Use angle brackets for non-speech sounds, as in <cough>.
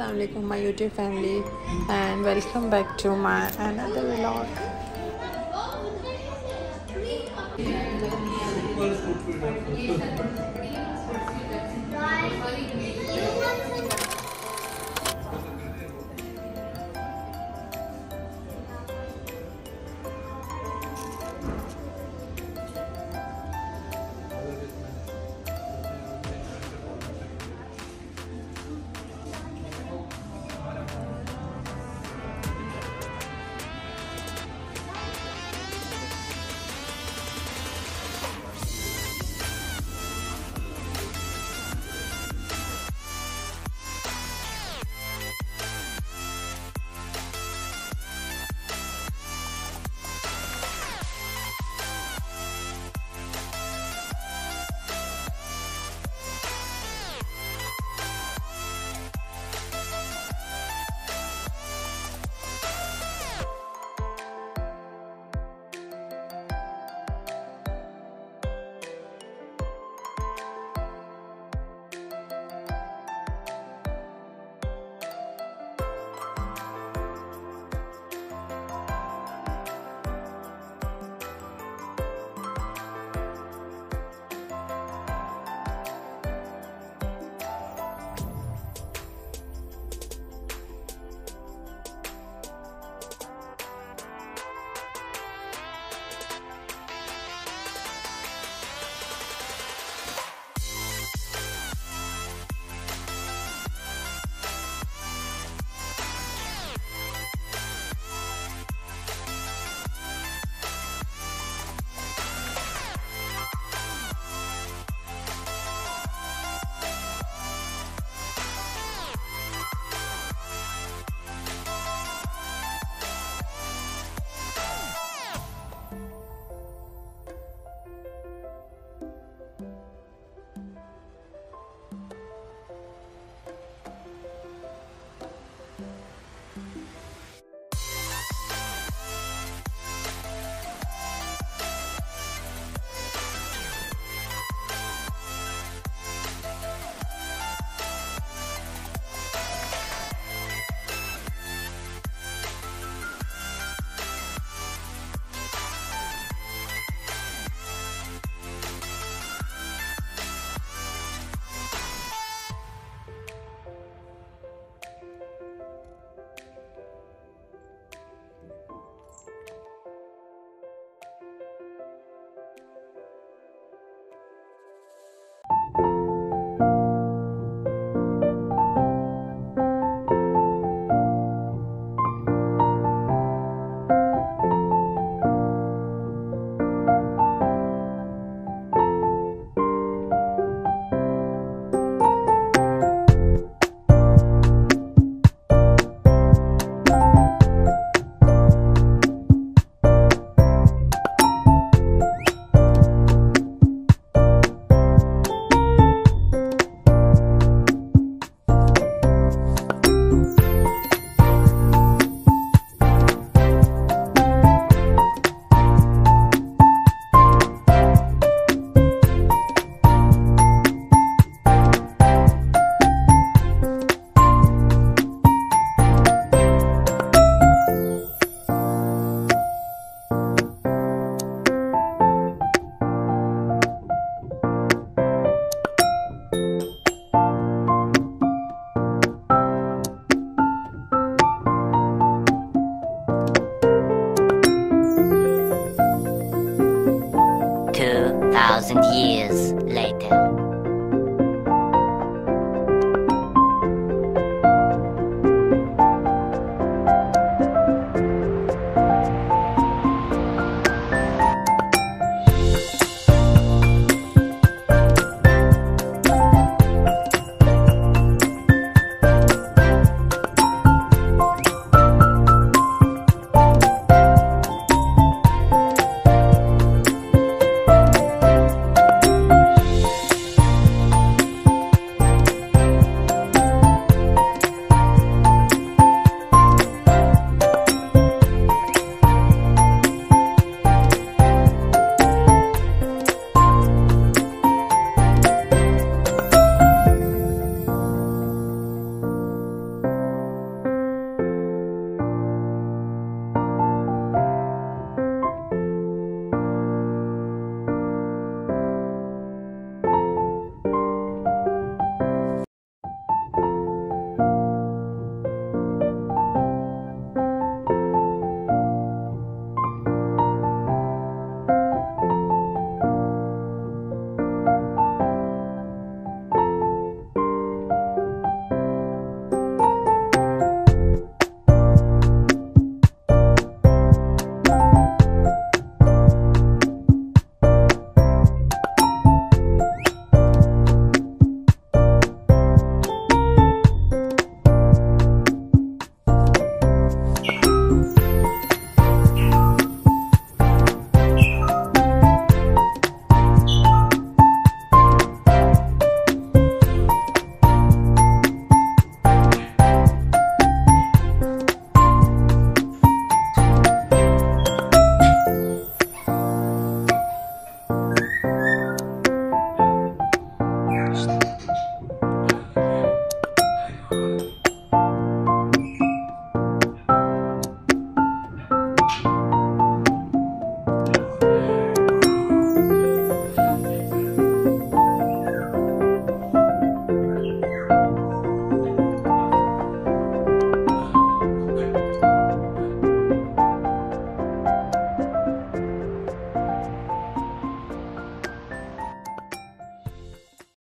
Assalamualaikum, my YouTube family, and welcome back to my another vlog. <laughs>